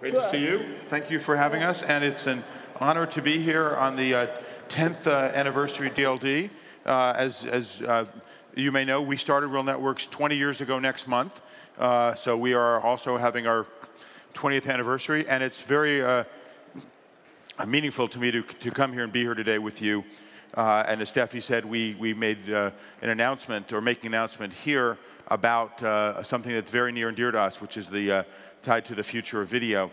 Great to see you. Thank you for having us, and it's an honor to be here on the uh, 10th uh, anniversary DLD. Uh, as as uh, you may know, we started RealNetworks 20 years ago next month, uh, so we are also having our 20th anniversary, and it's very uh, meaningful to me to, to come here and be here today with you. Uh, and as Steffi said, we, we made uh, an announcement, or making an announcement here about uh, something that's very near and dear to us, which is the tied to the future of video.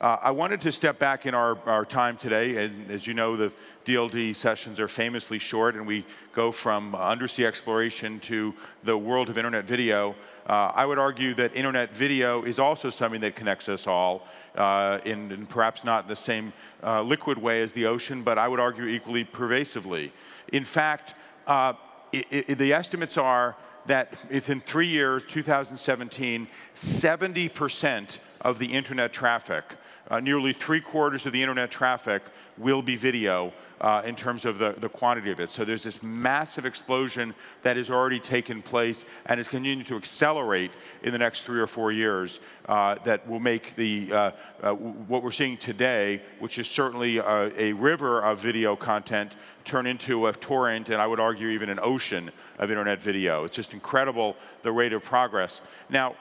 Uh, I wanted to step back in our, our time today, and as you know, the DLD sessions are famously short, and we go from undersea exploration to the world of internet video. Uh, I would argue that internet video is also something that connects us all, uh, in, in, perhaps not in the same uh, liquid way as the ocean, but I would argue equally pervasively. In fact, uh, it, it, the estimates are that within three years, 2017, 70% of the internet traffic, uh, nearly three quarters of the internet traffic will be video uh, in terms of the, the quantity of it. So there's this massive explosion that has already taken place and is continuing to accelerate in the next three or four years uh, that will make the, uh, uh what we're seeing today, which is certainly a, uh, a river of video content, turn into a torrent and I would argue even an ocean of internet video. It's just incredible the rate of progress. Now,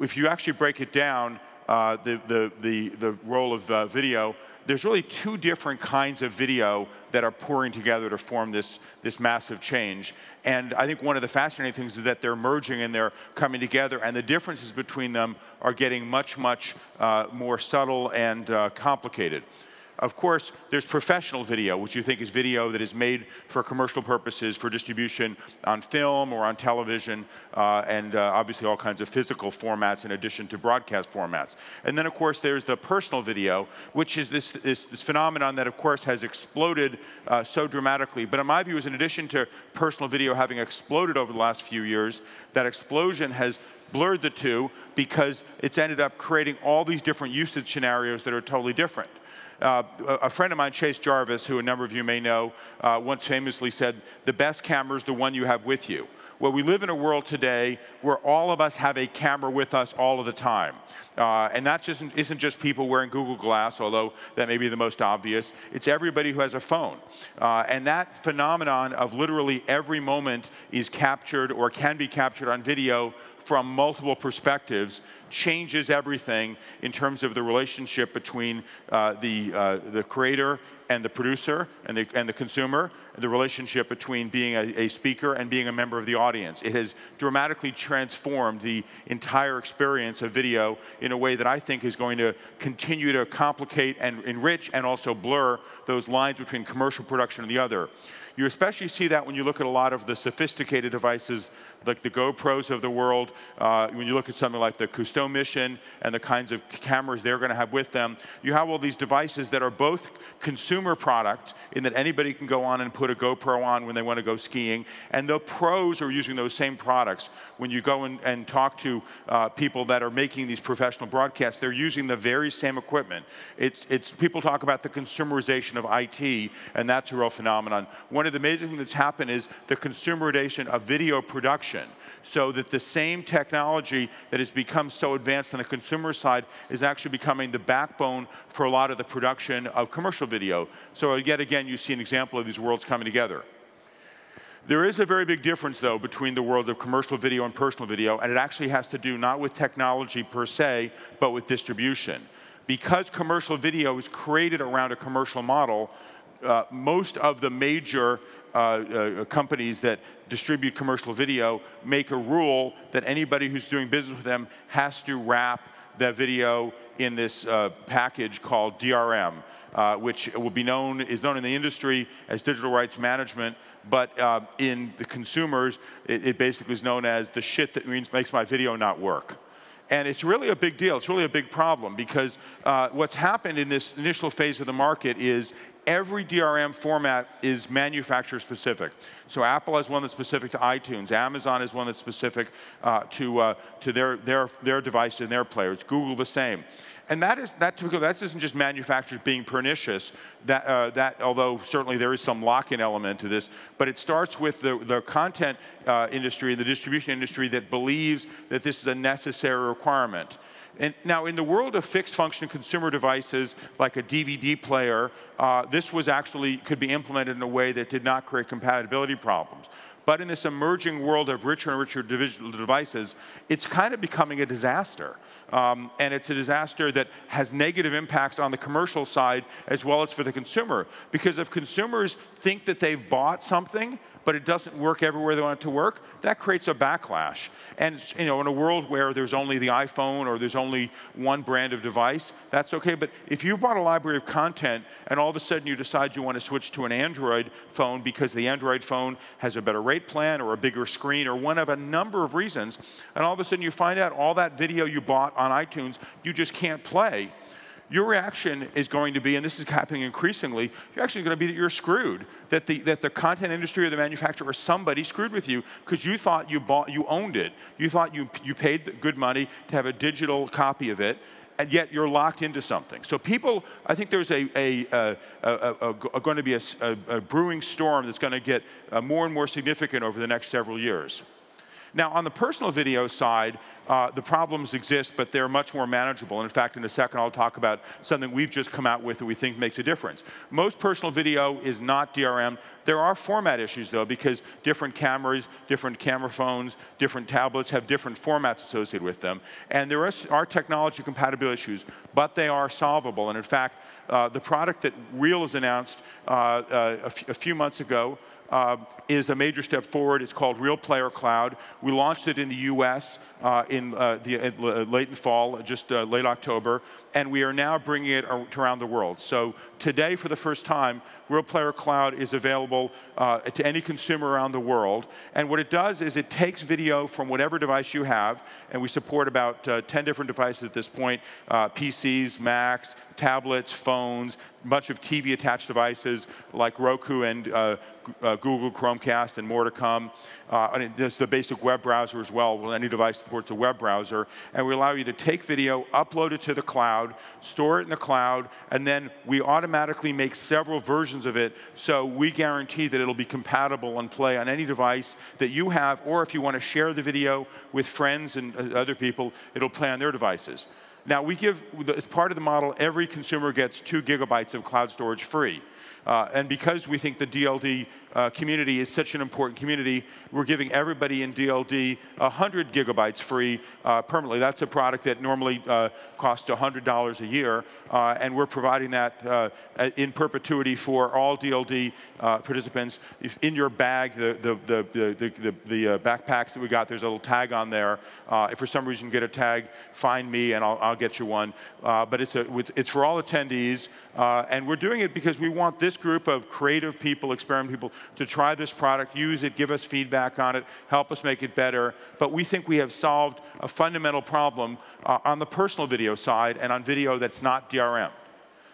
if you actually break it down, uh, the, the, the, the role of uh, video, there's really two different kinds of video that are pouring together to form this, this massive change. And I think one of the fascinating things is that they're merging and they're coming together, and the differences between them are getting much, much uh, more subtle and uh, complicated. Of course, there's professional video, which you think is video that is made for commercial purposes, for distribution on film or on television, uh, and uh, obviously all kinds of physical formats in addition to broadcast formats. And then, of course, there's the personal video, which is this, this, this phenomenon that, of course, has exploded uh, so dramatically. But in my view, is in addition to personal video having exploded over the last few years, that explosion has blurred the two because it's ended up creating all these different usage scenarios that are totally different. Uh, a friend of mine, Chase Jarvis, who a number of you may know, uh, once famously said, the best camera is the one you have with you. Well, we live in a world today where all of us have a camera with us all of the time. Uh, and that just isn't just people wearing Google Glass, although that may be the most obvious. It's everybody who has a phone. Uh, and that phenomenon of literally every moment is captured or can be captured on video from multiple perspectives changes everything in terms of the relationship between uh, the, uh, the creator and the producer and the, and the consumer, the relationship between being a, a, speaker and being a member of the audience. It has dramatically transformed the entire experience of video in a way that I think is going to continue to complicate and enrich and also blur those lines between commercial production and the other. You especially see that when you look at a lot of the sophisticated devices like the GoPros of the world. Uh, when you look at something like the Cousteau mission and the kinds of cameras they're going to have with them, you have all these devices that are both consumer products in that anybody can go on and put a GoPro on when they want to go skiing, and the pros are using those same products. When you go and, and talk to uh, people that are making these professional broadcasts, they're using the very same equipment. It's, it's people talk about the consumerization of IT, and that's a real phenomenon. One of the amazing things that's happened is the consumerization of video production so that the same technology that has become so advanced on the consumer side is actually becoming the backbone for a lot of the production of commercial video. So yet again, you see an example of these worlds coming together. There is a very big difference, though, between the world of commercial video and personal video, and it actually has to do not with technology per se, but with distribution. Because commercial video is created around a commercial model, uh, most of the major uh, uh, companies that distribute commercial video make a rule that anybody who's doing business with them has to wrap that video in this uh, package called DRM, uh, which will be known is known in the industry as digital rights management, but uh, in the consumers, it, it, basically is known as the shit that means makes my video not work. And it's really a big deal. It's really a big problem because uh, what's happened in this initial phase of the market is every DRM format is manufacturer specific. So Apple has one that's specific to iTunes. Amazon has one that's specific uh, to, uh, to their, their, their device and their players. Google the same. And that is that typical. That isn't just manufacturers being pernicious. That uh, that although certainly there is some lock-in element to this, but it starts with the the content uh, industry, the distribution industry that believes that this is a necessary requirement And now, in the world of fixed function consumer devices like a DVD player, uh, this was actually could be implemented in a way that did not create compatibility problems. But in this emerging world of richer and richer devices, it's kind of becoming a disaster. Um, and it's a disaster that has negative impacts on the commercial side as well as for the consumer. Because if consumers think that they've bought something but it doesn't work everywhere they want it to work, that creates a backlash. And you know, in a world where there's only the iPhone or there's only one brand of device, that's okay. But if you bought a library of content and all of a sudden you decide you want to switch to an Android phone because the Android phone has a better rate plan or a bigger screen or one of a number of reasons, and all of a sudden you find out all that video you bought on iTunes you just can't play, your reaction is going to be, and this is happening increasingly, you're actually going to be that you're screwed. That the, that the content industry or the manufacturer or somebody screwed with you because you thought you, bought, you owned it. You thought you, you paid good money to have a digital copy of it, and yet you're locked into something. So people, I think there's a, a, a, a, a going to be a, brewing storm that's going to get uh, more and more significant over the next several years. Now, on the personal video side, uh, the problems exist, but they're much more manageable. And in fact, in a second, I'll talk about something we've just come out with that we think makes a difference. Most personal video is not DRM. There are format issues, though, because different cameras, different camera phones, different tablets have different formats associated with them. And there are technology compatibility issues, but they are solvable. And in fact, uh, the product that Real has announced uh, uh a few months ago uh, is a major step forward. It's called RealPlayer Cloud. We launched it in the US uh, in uh, the uh, late fall, just uh, late October, and we are now bringing it around the world. So today, for the first time, RealPlayer Cloud is available uh, to any consumer around the world. And what it does is it takes video from whatever device you have, and we support about 10 different devices at this point, PCs, Macs, tablets, phones, a bunch of TV attached devices like Roku and uh, uh, Google Chromecast and more to come. Uh, and there's the basic web browser as well. well. Any device supports a web browser. And we allow you to take video, upload it to the cloud, store it in the cloud, and then we automatically make several versions of it so we guarantee that it'll be compatible and play on any device that you have, or if you want to share the video with friends and uh, other people, it'll play on their devices. Now, we give, as part of the model, every consumer gets two gigabytes of cloud storage free. Uh, and because we think the DLD uh, community is such an important community, we're giving everybody in DLD 100 gigabytes free uh, permanently. That's a product that normally uh, costs $100 a year, uh, and we're providing that uh, in perpetuity for all DLD uh, participants. If in your bag, the, the, the, the, the backpacks that we got, there's a little tag on there. if for some reason you get a tag, find me and I'll, I'll get you one. but it's, a, it's for all attendees, and we're doing it because we want this group of creative people, experiment people, to try this product, use it, give us feedback on it, help us make it better. But we think we have solved a fundamental problem uh, on the personal video side and on video that's not DRM.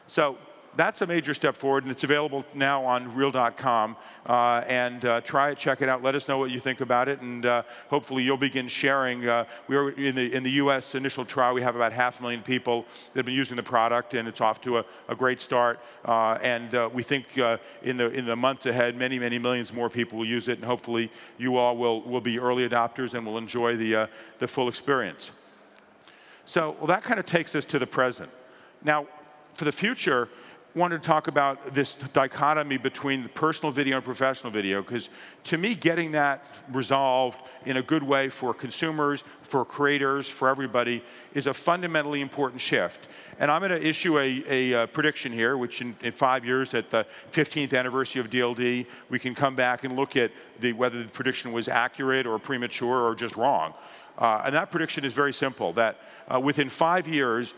So that's a major step forward, and it's available now on real.com. Uh, and uh, try it, check it out. Let us know what you think about it, and uh, hopefully you'll begin sharing. Uh, we are in the in the U.S. initial trial. We have about half a million people that have been using the product, and it's off to a, a great start. Uh, and uh, we think in the in the months ahead, many many millions more people will use it, and hopefully you all will will be early adopters and will enjoy the the full experience. So well, that kind of takes us to the present. Now, for the future wanted to talk about this dichotomy between personal video and professional video, because to me, getting that resolved in a good way for consumers, for creators, for everybody, is a fundamentally important shift. And I'm going to issue a, a, a prediction here, which in, in, five years, at the 15th anniversary of DLD, we can come back and look at the, whether the prediction was accurate or premature or just wrong. Uh, and that prediction is very simple, that uh, within five years,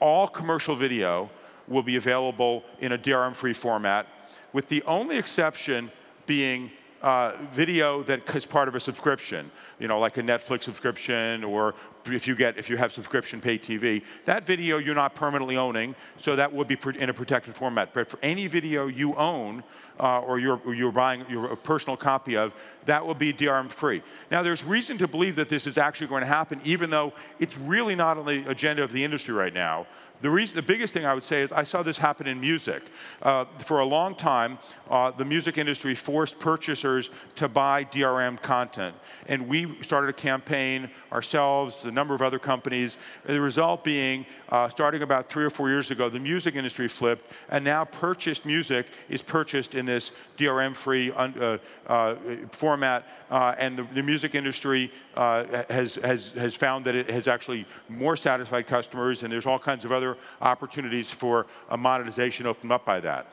all commercial video will be available in a DRM-free format, with the only exception being uh, video that is part of a subscription, you know, like a Netflix subscription or if you get if you have subscription pay TV, that video you're not permanently owning, so that would be in a protected format. But for any video you own uh, or you're, you're buying your a personal copy of, that will be DRM free. Now there's reason to believe that this is actually going to happen, even though it's really not on the agenda of the industry right now. The, reason, the biggest thing I would say is I saw this happen in music. Uh, for a long time, uh, the music industry forced purchasers to buy DRM content. And we started a campaign ourselves, a number of other companies. The result being, uh, starting about three or four years ago, the music industry flipped, and now purchased music is purchased in this DRM-free uh, uh, format, uh, and the, the, music industry has, has, has found that it has actually more satisfied customers, and there's all kinds of other opportunities for monetization opened up by that.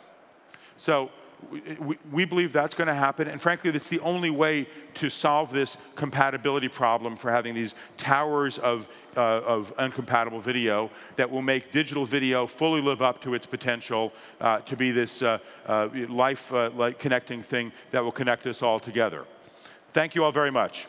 So we, we believe that's going to happen, and frankly, that's the only way to solve this compatibility problem for having these towers of, uh, of uncompatible video that will make digital video fully live up to its potential uh, to be this uh, uh life uh, like connecting thing that will connect us all together. Thank you all very much.